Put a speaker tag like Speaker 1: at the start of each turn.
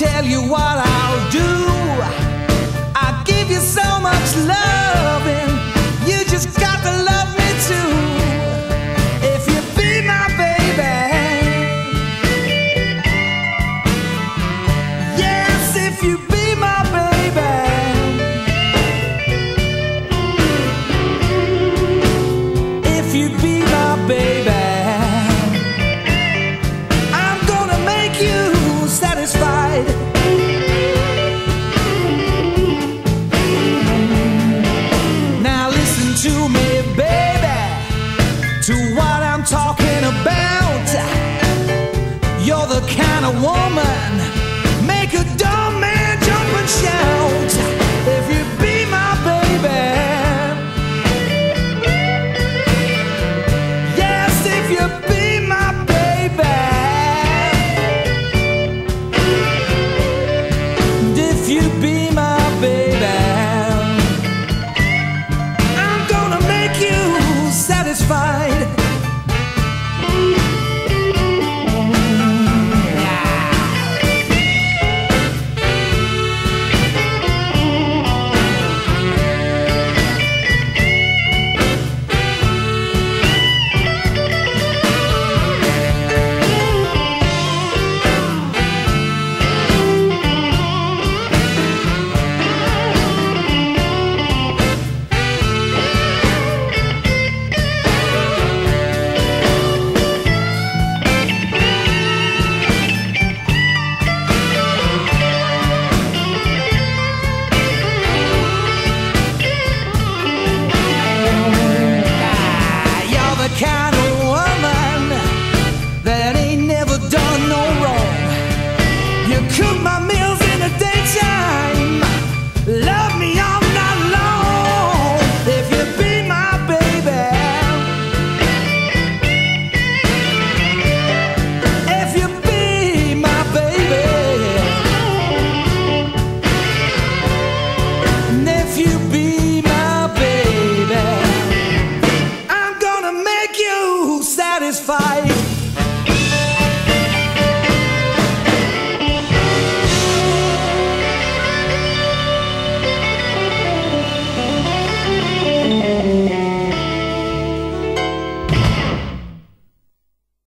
Speaker 1: tell you what I'll do.